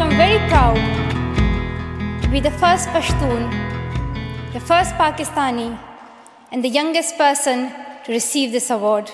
I'm very proud to be the first Pashtun, the first Pakistani, and the youngest person to receive this award.